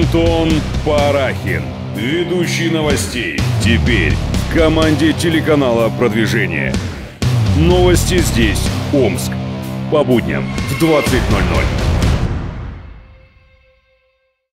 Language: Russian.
Антон Парахин, ведущий новостей. Теперь в команде телеканала «Продвижение». Новости здесь, Омск. По будням в 20.00.